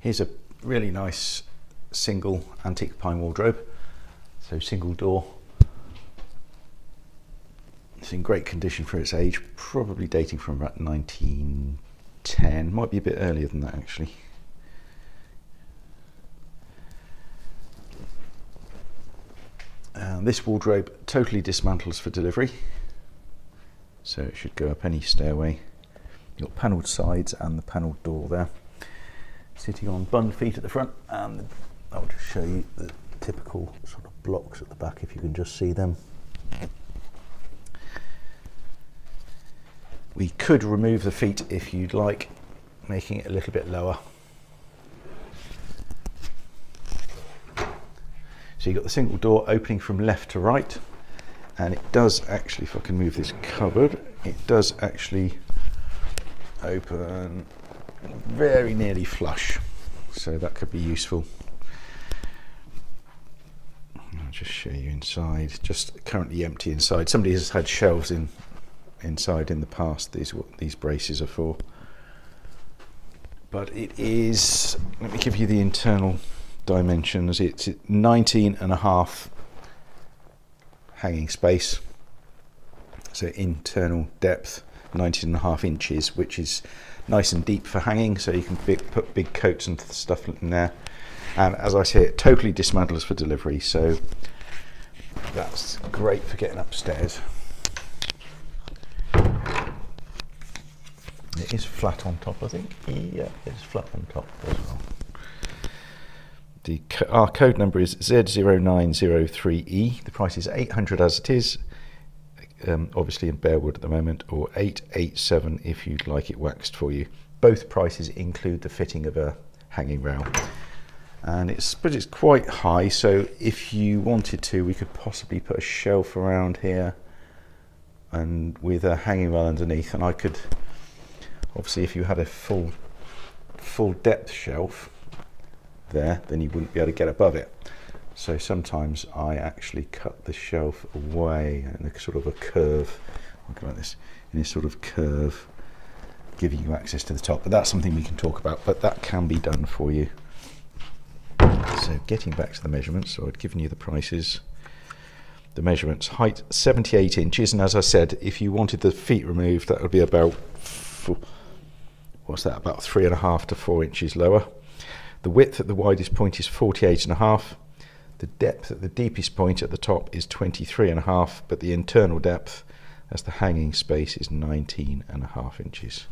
Here's a really nice single antique pine wardrobe. So single door. It's in great condition for its age, probably dating from about 1910. Might be a bit earlier than that actually. Uh, this wardrobe totally dismantles for delivery, so it should go up any stairway. You've got panelled sides and the panelled door there. Sitting on bun feet at the front, and I'll just show you the typical sort of blocks at the back if you can just see them. We could remove the feet if you'd like, making it a little bit lower. So you've got the single door opening from left to right, and it does actually, if I can move this cupboard, it does actually open very nearly flush. So that could be useful. I'll just show you inside, just currently empty inside. Somebody has had shelves in inside in the past, these what these braces are for. But it is, let me give you the internal dimensions. It's 19 and a half hanging space. So internal depth, 19 and a half inches, which is nice and deep for hanging. So you can big, put big coats and stuff in there. And as I say, it totally dismantles for delivery. So that's great for getting upstairs. It is flat on top, I think. Yeah, it's flat on top as well. The our code number is Z0903E. The price is 800 as it is, um, obviously in bare wood at the moment, or 887 if you'd like it waxed for you. Both prices include the fitting of a hanging rail. And it's but it's quite high, so if you wanted to, we could possibly put a shelf around here and with a hanging rail underneath, and I could obviously if you had a full full depth shelf there then you wouldn't be able to get above it so sometimes I actually cut the shelf away in a sort of a curve like this in a sort of curve giving you access to the top but that's something we can talk about but that can be done for you so getting back to the measurements so I'd given you the prices the measurements height 78 inches and as I said if you wanted the feet removed that would be about what's that, about three and a half to four inches lower. The width at the widest point is 48 and a half. The depth at the deepest point at the top is 23 and a half, but the internal depth as the hanging space is 19 and a half inches.